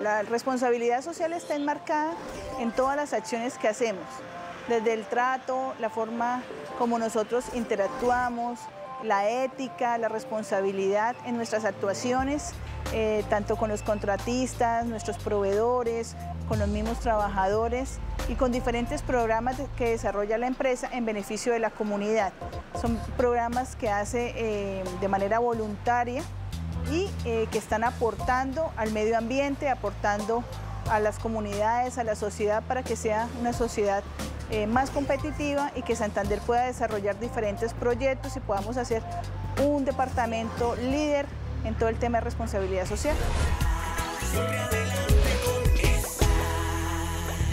La responsabilidad social está enmarcada en todas las acciones que hacemos, desde el trato, la forma como nosotros interactuamos, la ética, la responsabilidad en nuestras actuaciones, eh, tanto con los contratistas, nuestros proveedores, con los mismos trabajadores y con diferentes programas que desarrolla la empresa en beneficio de la comunidad. Son programas que hace eh, de manera voluntaria y eh, que están aportando al medio ambiente, aportando a las comunidades, a la sociedad para que sea una sociedad más competitiva y que Santander pueda desarrollar diferentes proyectos y podamos hacer un departamento líder en todo el tema de responsabilidad social.